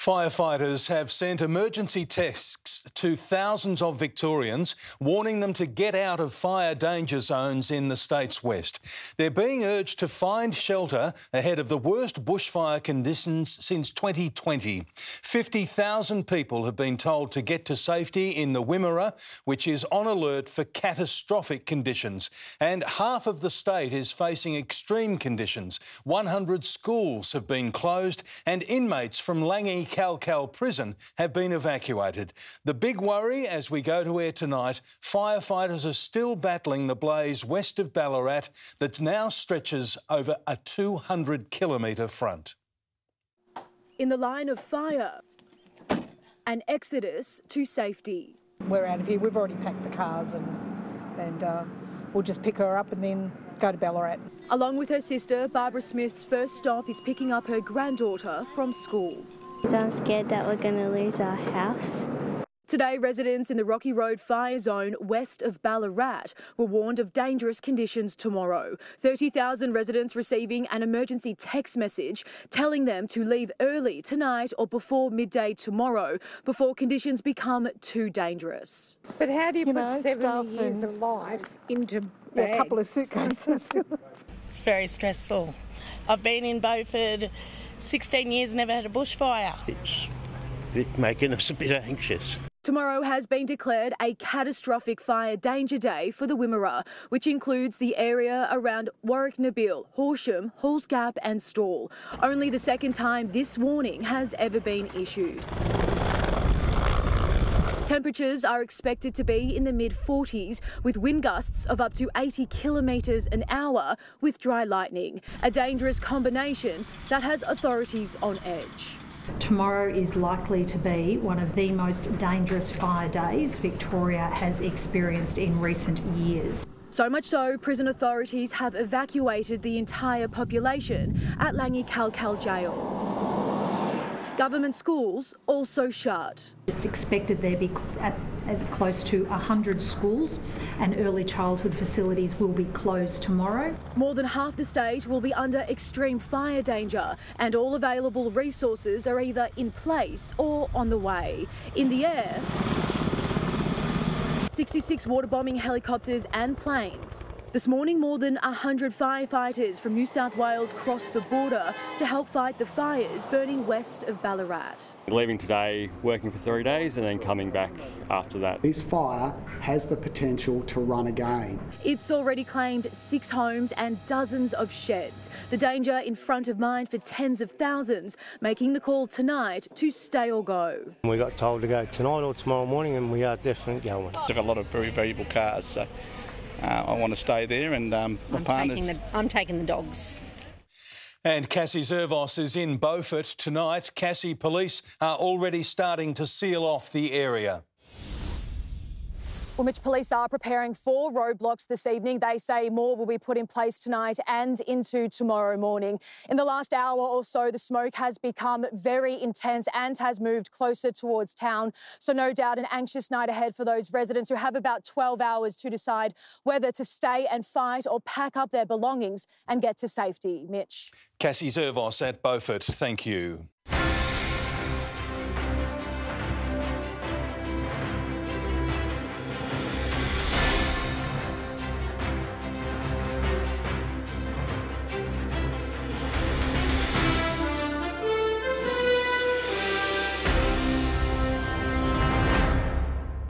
Firefighters have sent emergency texts to thousands of Victorians, warning them to get out of fire danger zones in the state's west. They're being urged to find shelter ahead of the worst bushfire conditions since 2020. 50,000 people have been told to get to safety in the Wimmera, which is on alert for catastrophic conditions. And half of the state is facing extreme conditions. 100 schools have been closed, and inmates from Langi Kalkal prison have been evacuated. The big worry as we go to air tonight firefighters are still battling the blaze west of Ballarat that now stretches over a 200 kilometre front. In the line of fire, an exodus to safety. We're out of here. We've already packed the cars and, and uh, we'll just pick her up and then go to Ballarat. Along with her sister, Barbara Smith's first stop is picking up her granddaughter from school. I'm scared that we're going to lose our house. Today, residents in the Rocky Road fire zone west of Ballarat were warned of dangerous conditions tomorrow. 30,000 residents receiving an emergency text message telling them to leave early tonight or before midday tomorrow before conditions become too dangerous. But how do you, You put know, 70 years of life into Yeah, a couple of bags? suitcases. It's very stressful. I've been in Beaufort 16 years, never had a bushfire. It's bit making us a bit anxious. Tomorrow has been declared a catastrophic fire danger day for the Wimmera, which includes the area around Warracknabeal, Horsham, Halls Gap and Stawell. Only the second time this warning has ever been issued. Temperatures are expected to be in the mid 40s with wind gusts of up to 80 kilometres an hour with dry lightning, a dangerous combination that has authorities on edge. Tomorrow is likely to be one of the most dangerous fire days Victoria has experienced in recent years. So much so, prison authorities have evacuated the entire population at Langi Kalkal Jail. Government schools also shut. It's expected there be at, at close to 100 schools and early childhood facilities will be closed tomorrow. More than half the state will be under extreme fire danger, and all available resources are either in place or on the way. In the air, 66 water bombing helicopters and planes. This morning, more than 100 firefighters from New South Wales crossed the border to help fight the fires burning west of Ballarat. Leaving today, working for three days, and then coming back after that. This fire has the potential to run again. It's already claimed six homes and dozens of sheds. The danger in front of mind for tens of thousands, making the call tonight to stay or go. We got told to go tonight or tomorrow morning, and we are definitely going. I've a lot of very valuable cars, so uh, I want to stay there. And um, my I'm partner's taking, the, I'm taking the dogs. And Cassie Zervos is in Beaufort tonight. Cassie, police are already starting to seal off the area. Woolwich Police are preparing for roadblocks this evening. They say more will be put in place tonight and into tomorrow morning. In the last hour or so, the smoke has become very intense and has moved closer towards town. So, no doubt, an anxious night ahead for those residents who have about 12 hours to decide whether to stay and fight or pack up their belongings and get to safety. Mitch. Cassie Zervos at Beaufort, thank you.